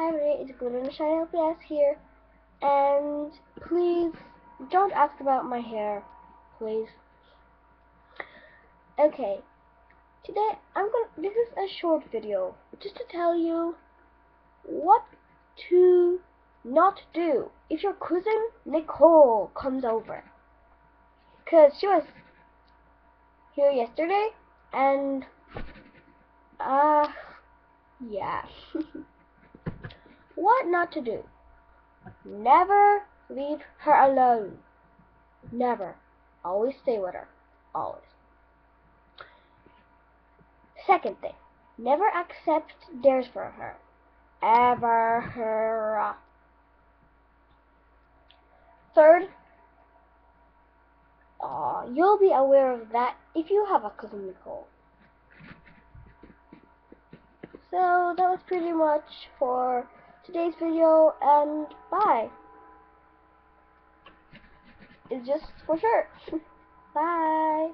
Hi everybody, it's Glitter and Shine LPS here, and please don't ask about my hair, please. Okay, today I'm gonna. This is a short video, just to tell you what to not do if your cousin Nicole comes over, cause she was here yesterday, and uh, yeah. What not to do? Never leave her alone. Never. Always stay with her. Always. Second thing. Never accept dares from her. Ever. her. Third. Uh, you'll be aware of that if you have a cousin Nicole. So that was pretty much for today's video and bye. It's just for sure. bye.